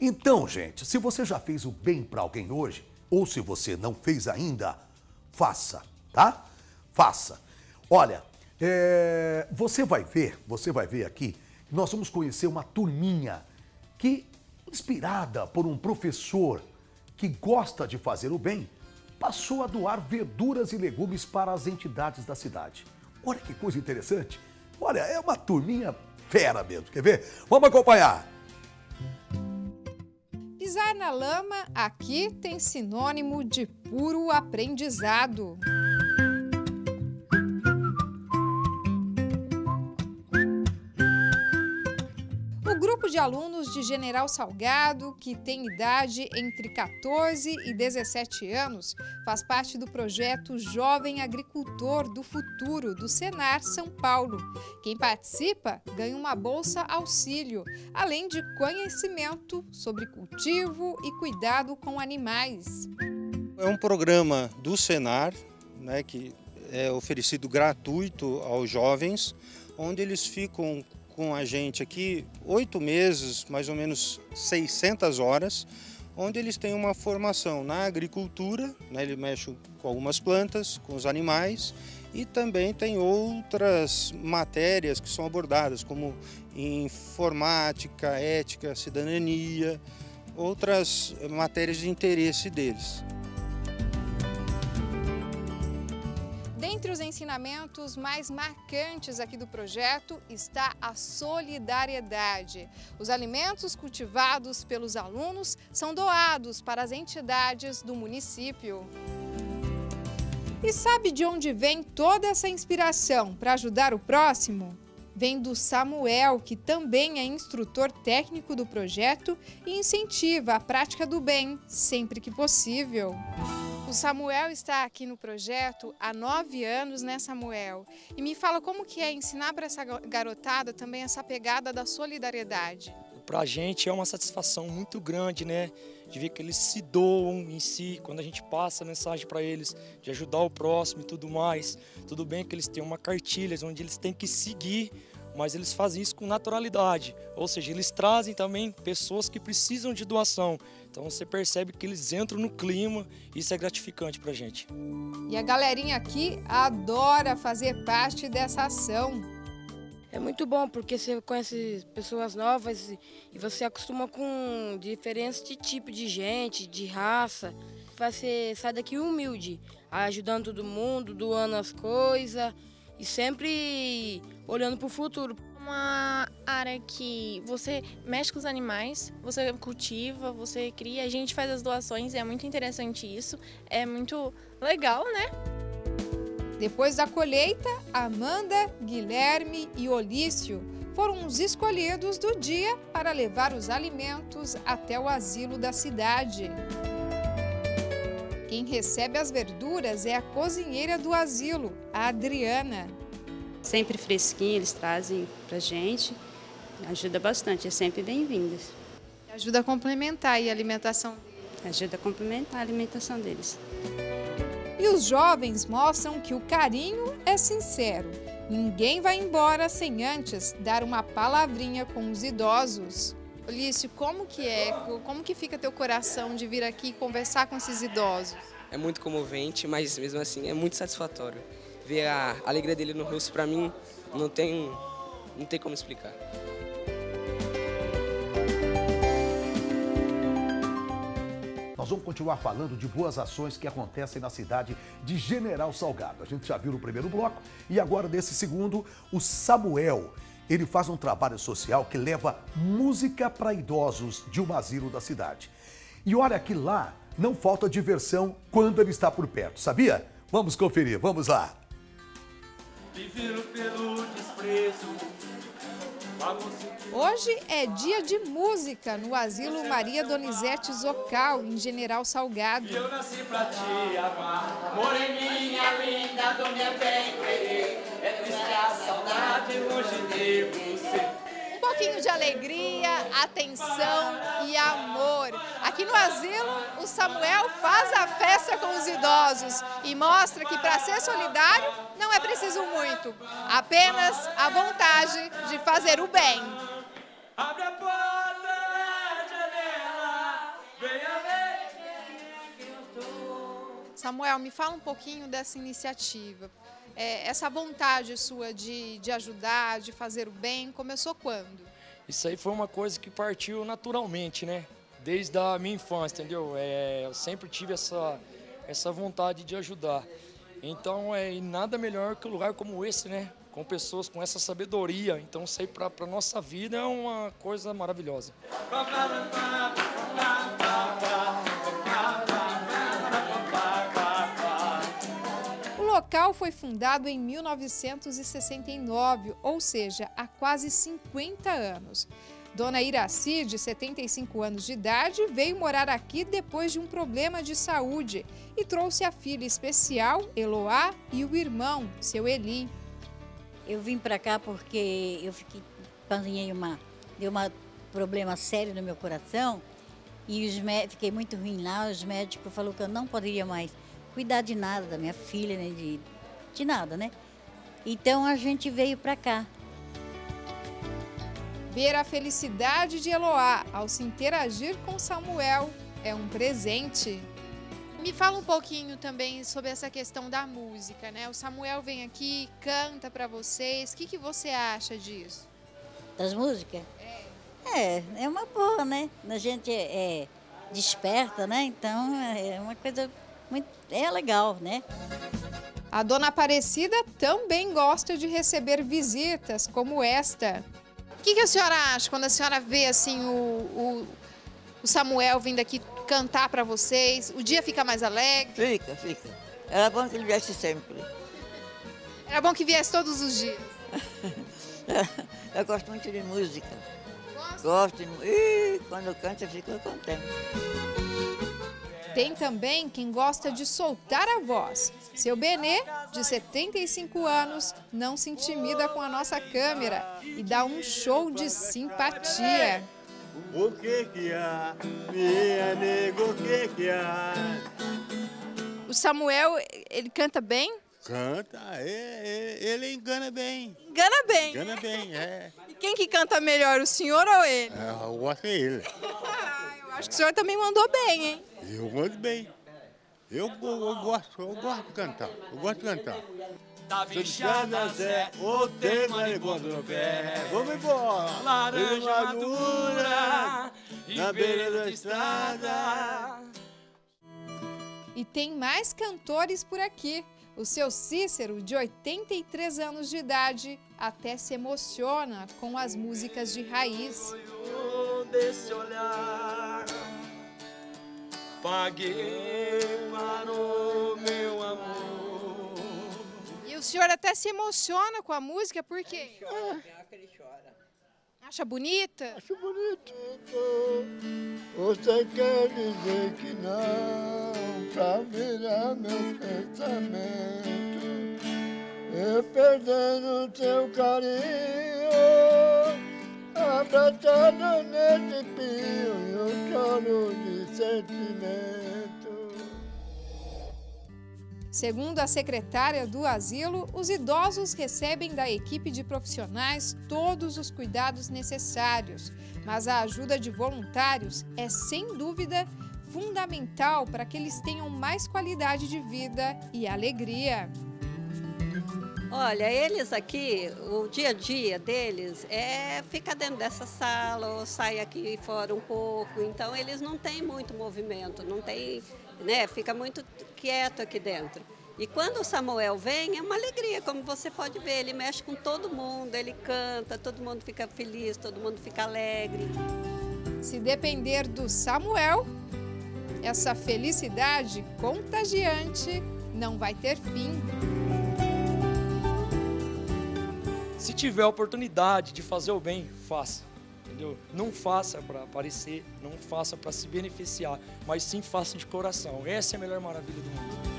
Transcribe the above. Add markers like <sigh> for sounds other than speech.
Então, gente, se você já fez o bem para alguém hoje, ou se você não fez ainda, faça, tá? Faça. Olha, é, você vai ver, você vai ver aqui, nós vamos conhecer uma turminha que, inspirada por um professor que gosta de fazer o bem, passou a doar verduras e legumes para as entidades da cidade. Olha que coisa interessante. Olha, é uma turminha fera mesmo. Quer ver? Vamos acompanhar. Pisar na lama aqui tem sinônimo de puro aprendizado. Grupo de alunos de General Salgado, que tem idade entre 14 e 17 anos, faz parte do projeto Jovem Agricultor do Futuro do Senar São Paulo. Quem participa ganha uma bolsa auxílio, além de conhecimento sobre cultivo e cuidado com animais. É um programa do Senar, né, que é oferecido gratuito aos jovens, onde eles ficam com a gente aqui oito meses, mais ou menos 600 horas, onde eles têm uma formação na agricultura, né, ele mexe com algumas plantas, com os animais, e também tem outras matérias que são abordadas, como informática, ética, cidadania, outras matérias de interesse deles. Dentre os ensinamentos mais marcantes aqui do projeto está a solidariedade. Os alimentos cultivados pelos alunos são doados para as entidades do município. E sabe de onde vem toda essa inspiração para ajudar o próximo? Vem do Samuel, que também é instrutor técnico do projeto e incentiva a prática do bem sempre que possível. O Samuel está aqui no projeto há nove anos, né, Samuel? E me fala como que é ensinar para essa garotada também essa pegada da solidariedade. Para a gente é uma satisfação muito grande, né? De ver que eles se doam em si, quando a gente passa a mensagem para eles de ajudar o próximo e tudo mais. Tudo bem que eles têm uma cartilha onde eles têm que seguir mas eles fazem isso com naturalidade, ou seja, eles trazem também pessoas que precisam de doação. Então você percebe que eles entram no clima, isso é gratificante para a gente. E a galerinha aqui adora fazer parte dessa ação. É muito bom porque você conhece pessoas novas e você acostuma com diferenças de tipo de gente, de raça. Você sai daqui humilde, ajudando todo mundo, doando as coisas e sempre olhando para o futuro. Uma área que você mexe com os animais, você cultiva, você cria, a gente faz as doações, é muito interessante isso, é muito legal, né? Depois da colheita, Amanda, Guilherme e Olício foram os escolhidos do dia para levar os alimentos até o asilo da cidade. Quem recebe as verduras é a cozinheira do asilo, a Adriana. Sempre fresquinho eles trazem pra gente, ajuda bastante, é sempre bem-vindas. Ajuda a complementar a alimentação Ajuda a complementar a alimentação deles. E os jovens mostram que o carinho é sincero. Ninguém vai embora sem antes dar uma palavrinha com os idosos. Olício, como que é? Como que fica teu coração de vir aqui conversar com esses idosos? É muito comovente, mas mesmo assim é muito satisfatório. Ver a alegria dele no rosto para mim não tem não tem como explicar. Nós vamos continuar falando de boas ações que acontecem na cidade de General Salgado. A gente já viu no primeiro bloco e agora nesse segundo, o Samuel ele faz um trabalho social que leva música para idosos de um asilo da cidade. E olha que lá não falta diversão quando ele está por perto, sabia? Vamos conferir, vamos lá. Viveram pelo desprezo, Hoje é dia de música no Asilo Maria Donizete Zocal, em General Salgado. Eu nasci pra te amar, moreninha linda do meu bem querer, é triste a saudade longe de você pouquinho de alegria, atenção e amor. Aqui no asilo, o Samuel faz a festa com os idosos e mostra que para ser solidário não é preciso muito, apenas a vontade de fazer o bem. Abre a porta, janela, venha. Samuel, me fala um pouquinho dessa iniciativa. É, essa vontade sua de, de ajudar, de fazer o bem, começou quando? Isso aí foi uma coisa que partiu naturalmente, né? Desde a minha infância, entendeu? É, eu sempre tive essa, essa vontade de ajudar. Então, é nada melhor que um lugar como esse, né? Com pessoas com essa sabedoria. Então, isso aí para a nossa vida é uma coisa maravilhosa. Foi fundado em 1969, ou seja, há quase 50 anos. Dona Iraci, de 75 anos de idade, veio morar aqui depois de um problema de saúde e trouxe a filha especial, Eloá, e o irmão, seu Eli. Eu vim para cá porque eu fiquei, panzinhei uma, deu um problema sério no meu coração e os fiquei muito ruim lá. Os médicos falaram que eu não poderia mais cuidar de nada, da minha filha, né, de, de nada, né? Então a gente veio para cá. Ver a felicidade de Eloá ao se interagir com Samuel é um presente. Me fala um pouquinho também sobre essa questão da música, né? O Samuel vem aqui, canta para vocês. O que, que você acha disso? Das músicas? É. É, é uma boa, né? A gente é, é desperta, né? Então é uma coisa muito, é legal, né? A dona Aparecida também gosta de receber visitas como esta. O que, que a senhora acha quando a senhora vê assim o, o, o Samuel vindo aqui cantar para vocês? O dia fica mais alegre? Fica, fica. Era bom que ele viesse sempre. Era bom que viesse todos os dias. <laughs> eu gosto muito de música. Gosto? Gosto. E quando canta, eu fico contente. Tem também quem gosta de soltar a voz. Seu Benê, de 75 anos, não se intimida com a nossa câmera e dá um show de simpatia. O que que há, minha nego, o que que há? O Samuel, ele canta bem? Canta, é, é, ele engana bem. Engana bem? Engana bem, é. E quem que canta melhor, o senhor ou ele? É, eu gosto dele. <laughs> eu acho que o senhor também mandou bem, hein? Eu mando bem. Eu, eu, gosto, eu gosto de cantar. Eu gosto de cantar. Tá bichada Zé, o tem mariposa no pé. Vamos embora. Laranja madura, na beira da estrada. E tem mais cantores por aqui. O seu Cícero, de 83 anos de idade, até se emociona com as músicas de raiz. Desse olhar paguei para o meu amor. E o senhor até se emociona com a música, por quê? ele chora. Acha bonita? Acho bonito. Você quer dizer que não, pra virar meu pensamento. Eu perdendo teu carinho, abraçado nesse pio, sentimento. Segundo a secretária do asilo, os idosos recebem da equipe de profissionais todos os cuidados necessários, mas a ajuda de voluntários é, sem dúvida, fundamental para que eles tenham mais qualidade de vida e alegria. Olha, eles aqui, o dia a dia deles é ficar dentro dessa sala ou sair aqui fora um pouco. Então eles não têm muito movimento, não tem, né? Fica muito quieto aqui dentro. E quando o Samuel vem, é uma alegria, como você pode ver, ele mexe com todo mundo, ele canta, todo mundo fica feliz, todo mundo fica alegre. Se depender do Samuel, essa felicidade contagiante não vai ter fim. Se tiver a oportunidade de fazer o bem, faça. Entendeu? Não faça para aparecer, não faça para se beneficiar, mas sim faça de coração. Essa é a melhor maravilha do mundo.